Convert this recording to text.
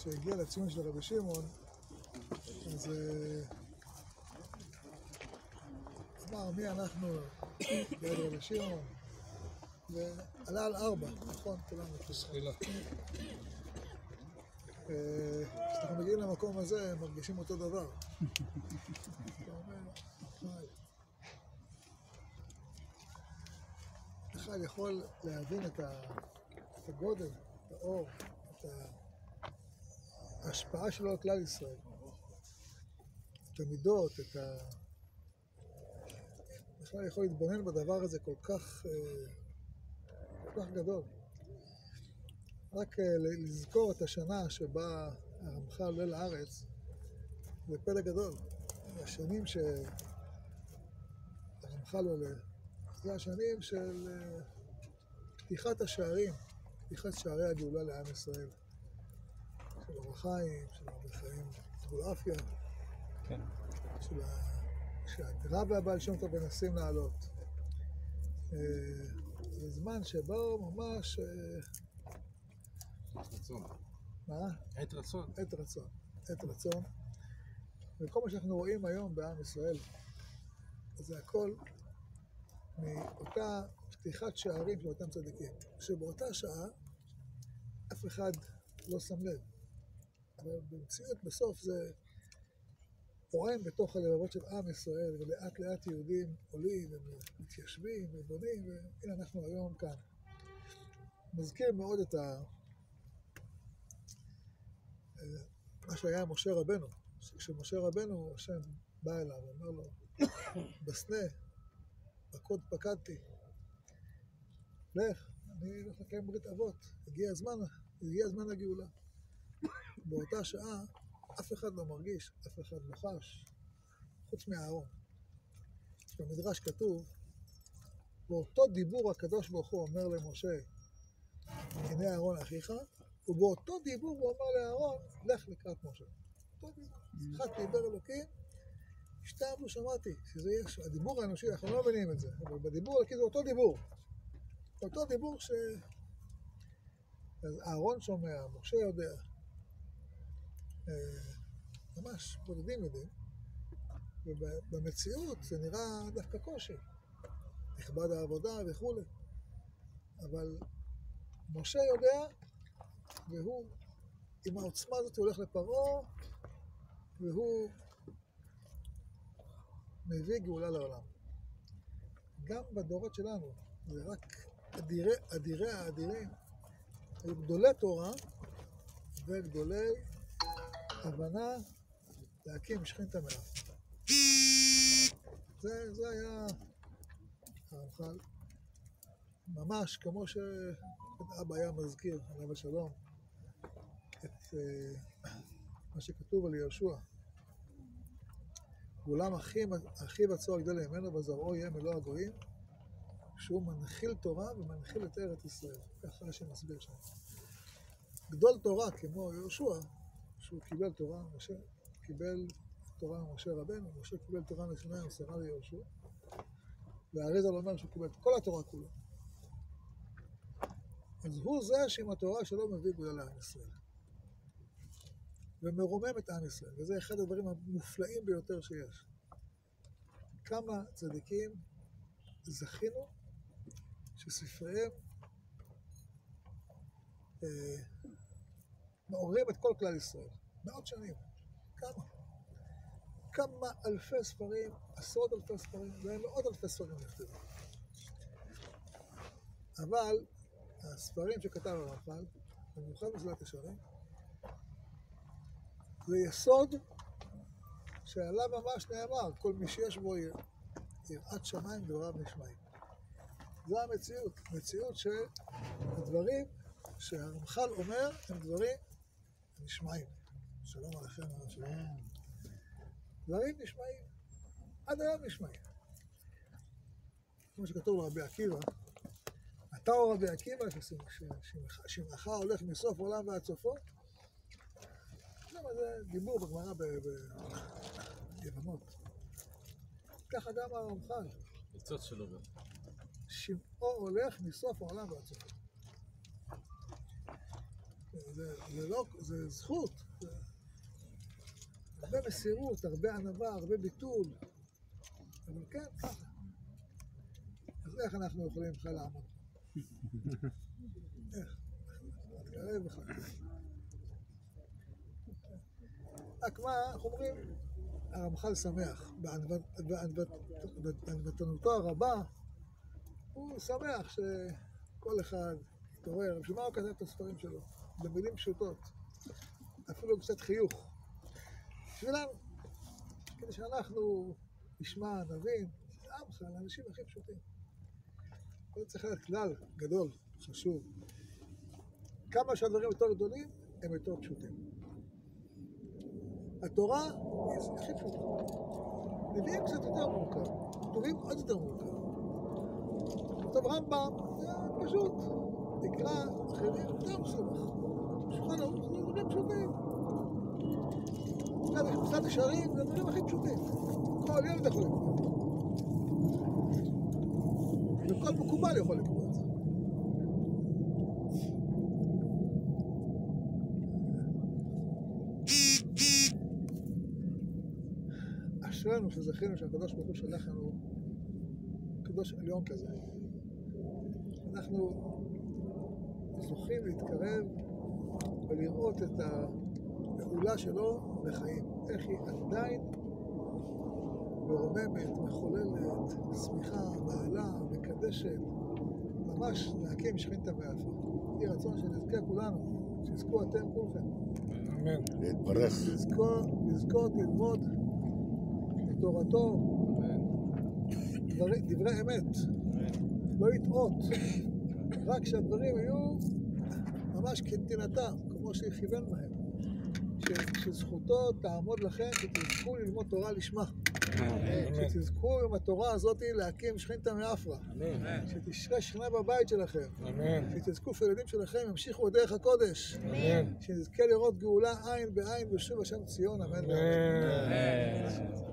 כשהגיע לציון של רבי שמעון, אז אה, אמר מי אנחנו ביד רבי שמעון, ועלה על ארבע, נכון? כולנו זחילה. אה, כשאנחנו מגיעים למקום הזה, הם מרגישים אותו דבר. אתה אומר, "וואי, אחד יכול להבין את ה- הגודל, את האור, את ההשפעה שלו על כלל ישראל, את המידות, את ה... בכלל יכול להתבונן בדבר הזה כל כך, אה, כל כך גדול. רק אה, לזכור את השנה שבה הרמח"ל עולה לארץ, זה פלא גדול. השנים שהרמח"ל עולה, זה השנים של אה, פתיחת השערים, פתיחת שערי הגאולה לעם ישראל. של אור החיים, של הרבה חיים, גולאפיה, כן. של ה- שהגר"א והבעל שם טוב מנסים לעלות. אה, זה זמן שבו ממש, אה, רצון. מה? עת רצון. עת רצון, עת רצון. וכל מה שאנחנו רואים היום בעם ישראל, זה הכל מאותה פתיחת שערים של אותם צדיקים, שבאותה שעה אף אחד לא שם לב. במציאות בסוף זה פועם בתוך הלבבות של עם ישראל, ולאט לאט יהודים עולים ומתיישבים ובונים, והנה אנחנו היום כאן. מזכיר מאוד את ה... מה שהיה עם משה רבנו. כשמשה רבנו, השם בא אליו ואומר לו, בסנה, בקוד פקדתי, לך, אני הולך לקיים ברית אבות, הגיע הזמן, הגיע הזמן הגאולה. באותה שעה אף אחד לא מרגיש, אף אחד לא חש, חוץ מהאהרון. במדרש כתוב, באותו דיבור הקדוש ברוך הוא אומר למשה, הנה אהרון אחיך, ובאותו דיבור הוא אומר לאהרון, לך לקראת משה. אותו דיבור. שיחת דיבר אלוקים, השתעבו שמעתי, שזה יש, הדיבור האנושי, אנחנו לא מבינים את זה, אבל בדיבור האלוקי זה אותו דיבור. אותו דיבור ש... אז אהרון שומע, משה יודע. ממש בודדים יודעים. ובמציאות זה נראה דווקא קושי. נכבד העבודה וכולי. אבל משה יודע, והוא, עם העוצמה הזאת הוא הולך לפרעה, והוא מביא גאולה לעולם. גם בדורות שלנו, זה רק אדירי, אדירי האדירים, גדולי תורה וגדולי הבנה להקים שכינת המלאכה. זה, זה היה הרמח"ל, ממש כמו שאבא היה מזכיר, עליו השלום, את אה, מה שכתוב על יהושע. ואולם אחיו אחיו הצוהר יגדל ממנו בזרעו יהיה מלוא הגויים, שהוא מנחיל תורה ומנחיל את ארץ ישראל. ככה רש"י מסביר שם. גדול תורה כמו יהושע, שהוא קיבל תורה, משה קיבל תורה ממשה רבנו, משה קיבל תורה מסיני ומסרה ליהושע, והאריזל אומר שהוא קיבל את כל התורה כולה. אז הוא זה שעם התורה שלו מביא גאולה לעם ישראל. ומרומם את עם ישראל, וזה אחד הדברים המופלאים ביותר שיש. כמה צדיקים זכינו שספריהם אה, מעוררים את כל כלל ישראל. מאות שנים. כמה? כמה אלפי ספרים, עשרות אלפי ספרים, ומאות אלפי ספרים נכתבו. אבל הספרים שכתב הרמח"ל, במיוחד מסילת ישרים, זה יסוד שעליו ממש נאמר, כל מי שיש בו יר- יראת שמיים דבריו נשמעים. זו המציאות, מציאות שהדברים שהרמח"ל אומר הם דברים נשמעים. שלום עליכם, הרב שלום. דברים נשמעים, עד היום נשמעים. כמו שכתוב ברבי עקיבא, אתה או רבי עקיבא, שמך הולך מסוף עולם ועד סופו? זה דיבור בגמרא ביבמות. ככה גם הרמח"ל, עצות שלו גם. שמעו הולך מסוף העולם ועד סופו. זה, זה לא, זה זכות. הרבה מסירות, הרבה ענווה, הרבה ביטול. אבל כן, ככה. אז איך אנחנו יכולים בכלל לעמוד? איך? נתקרב בכלל. רק מה, איך אומרים? הרמח"ל שמח. בענוות- בענוות- בענוותנותו הרבה, הוא שמח שכל אחד יתעורר. בשביל מה הוא כתב את הספרים שלו? במילים פשוטות. אפילו קצת חיוך. בשבילנו. כדי שאנחנו נשמע, נבין, זה עמך, לאנשים הכי פשוטים. זה צריך להיות כלל גדול, חשוב. כמה שהדברים יותר גדולים, הם יותר פשוטים. התורה היא הכי פשוטה. נביאים קצת יותר מורכב, כתובים עוד יותר מורכב. כתוב רמב"ם, זה פשוט. תקרא אחרים יותר מסובך. שולחן ערוך זה דברים פשוטים. קצת ישרים זה הדברים הכי פשוטים. כל ילד יכול לקרוא. וכל מקובל יכול לקרוא. אשרינו שזכינו שהקדוש ברוך הוא שלח לנו קדוש עליון כזה. אנחנו זוכים להתקרב ולראות את הפעולה שלו בחיים. איך היא עדיין מרוממת, מחוללת, שמחה, מעלה, מקדשת, ממש להקים שכינתא באפה. יהי רצון שנזכה כולנו, שתזכו אתם כולכם. אמן. להתברך. לזכור, לזכות ללמוד מתורתו דברי, דברי אמת, לא לטעות, רק שהדברים יהיו ממש כנתינתם, כמו שכיוון בהם. שזכותו תעמוד לכם, שתזכו ללמוד תורה לשמה. שתזכו עם התורה הזאת להקים שכינתא מאפרא. שתשרה שכינה בבית שלכם. שתזכו שהילדים שלכם ימשיכו בדרך הקודש. אמן. שנזכה לראות גאולה עין בעין בשוב השם ציון, אמן ואמן. אמן.